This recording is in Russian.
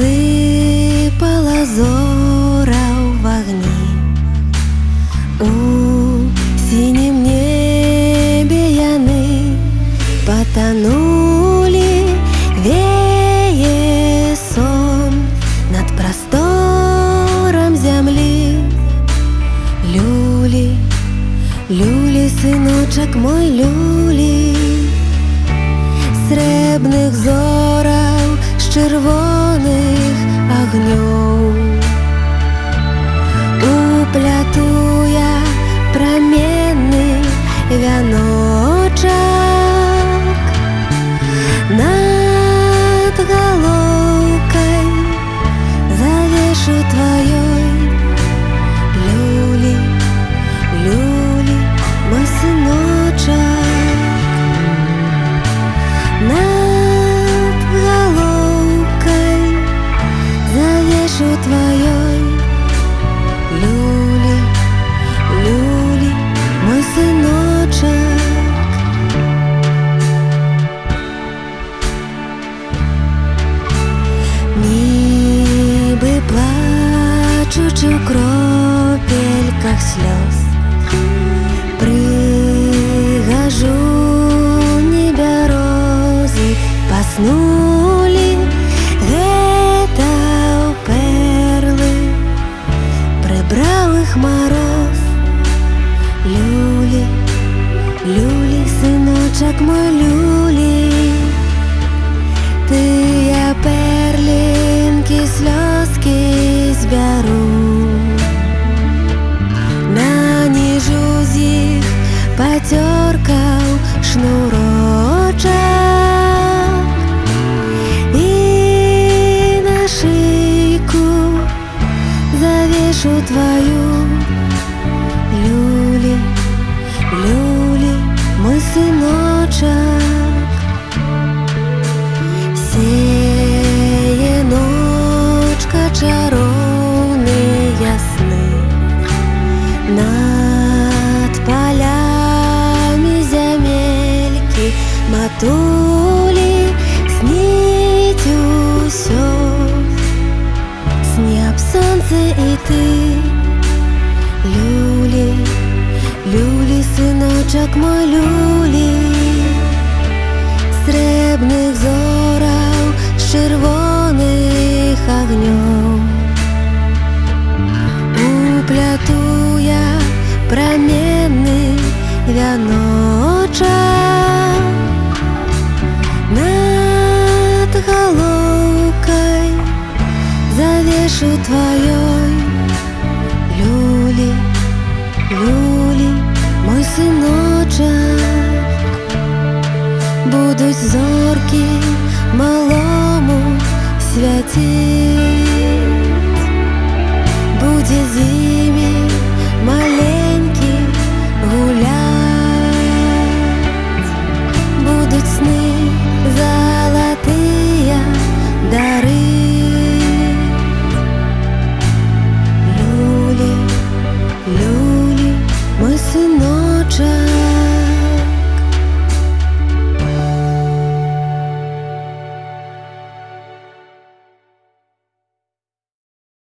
Засыпала зора в огне, У синем небе яны Потонули вее сон Над простором земли. Люли, люли, сыночек мой, люли Сребных зорок з червоних огньов Уплятуя промінний завешу твоей. Люли, люли, мой сыночек. Ніби плачучи в кропельках сльоз Пригожу небя розы Поснули Прибрав их мороз Люли, люли, сыночек мой люли Ти я перлінки, сльозки зберу На ніжу з їх потеркав шнурочок І на шийку завешу твою Над полями земельки матулі сніть усьо Сні об сонце і ти Люлі, люлі, синочок мой люлі Сребних зорав з червоних огнем Упляту я промінний вяночок Над головкой завешу твоей Люли, люли, мой сыночек. Будуть зорки малому святить